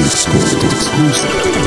exclusive. exclusive.